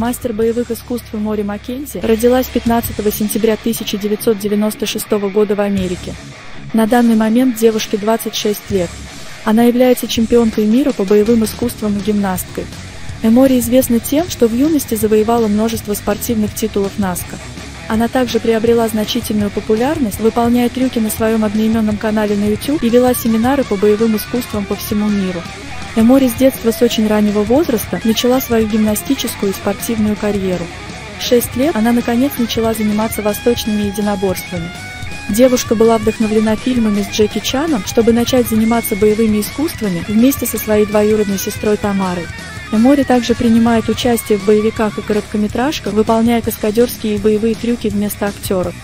мастер боевых искусств Мори Маккензи, родилась 15 сентября 1996 года в Америке. На данный момент девушке 26 лет. Она является чемпионкой мира по боевым искусствам и гимнасткой. Эмори известна тем, что в юности завоевала множество спортивных титулов НАСКА. Она также приобрела значительную популярность, выполняя трюки на своем одноименном канале на YouTube и вела семинары по боевым искусствам по всему миру. Эмори с детства с очень раннего возраста начала свою гимнастическую и спортивную карьеру. В 6 лет она наконец начала заниматься восточными единоборствами. Девушка была вдохновлена фильмами с Джеки Чаном, чтобы начать заниматься боевыми искусствами вместе со своей двоюродной сестрой Тамарой. Эмори также принимает участие в боевиках и короткометражках, выполняя каскадерские и боевые трюки вместо актеров.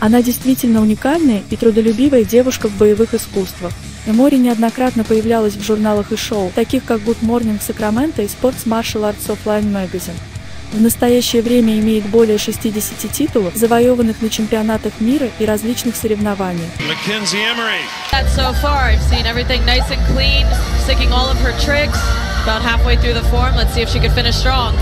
Она действительно уникальная и трудолюбивая девушка в боевых искусствах. Эмори неоднократно появлялась в журналах и шоу, таких как Good Morning Sacramento и Sports Martial Arts Offline Magazine. В настоящее время имеет более 60 титулов, завоеванных на чемпионатах мира и различных соревнованиях. About halfway through the form, let's see if she can finish strong.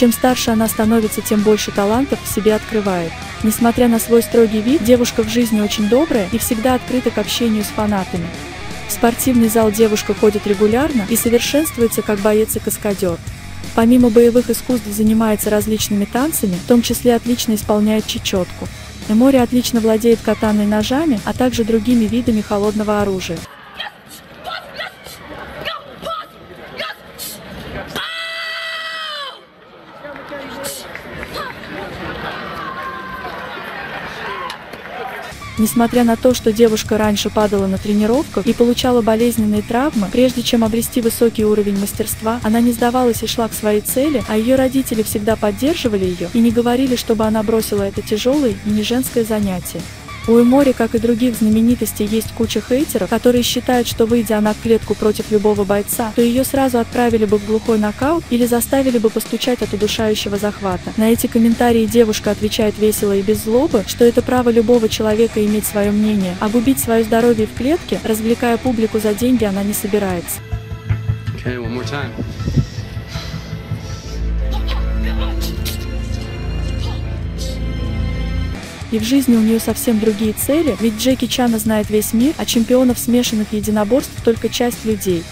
Чем старше она становится, тем больше талантов в себе открывает. Несмотря на свой строгий вид, девушка в жизни очень добрая и всегда открыта к общению с фанатами. В спортивный зал девушка ходит регулярно и совершенствуется как боец и каскадер. Помимо боевых искусств занимается различными танцами, в том числе отлично исполняет чечетку. Эмори отлично владеет катаной ножами, а также другими видами холодного оружия. Несмотря на то, что девушка раньше падала на тренировках и получала болезненные травмы, прежде чем обрести высокий уровень мастерства, она не сдавалась и шла к своей цели, а ее родители всегда поддерживали ее и не говорили, чтобы она бросила это тяжелое и не женское занятие. У Эмори, как и других знаменитостей, есть куча хейтеров, которые считают, что выйдя она в клетку против любого бойца, то ее сразу отправили бы в глухой нокаут или заставили бы постучать от удушающего захвата. На эти комментарии девушка отвечает весело и без злобы, что это право любого человека иметь свое мнение, а губить свое здоровье в клетке, развлекая публику за деньги, она не собирается. Okay, one more time. И в жизни у нее совсем другие цели, ведь Джеки Чана знает весь мир, а чемпионов смешанных единоборств только часть людей.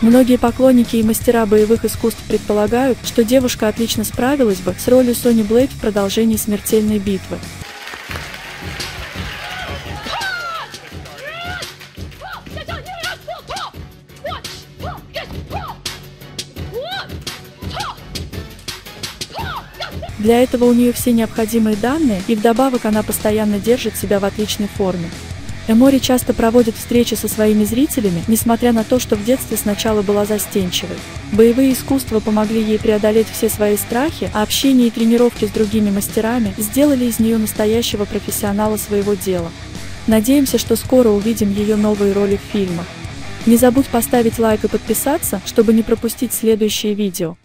Многие поклонники и мастера боевых искусств предполагают, что девушка отлично справилась бы с ролью Сони Блейд в продолжении смертельной битвы. Для этого у нее все необходимые данные, и вдобавок она постоянно держит себя в отличной форме. Эмори часто проводит встречи со своими зрителями, несмотря на то, что в детстве сначала была застенчивой. Боевые искусства помогли ей преодолеть все свои страхи, а общение и тренировки с другими мастерами сделали из нее настоящего профессионала своего дела. Надеемся, что скоро увидим ее новые роли в фильмах. Не забудь поставить лайк и подписаться, чтобы не пропустить следующие видео.